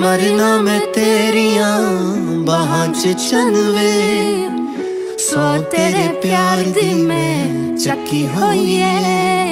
मरना मैं तेरिया बाहां च चनवे सौ तेरे प्यार दी मैं चकी होई है